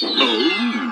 Oh.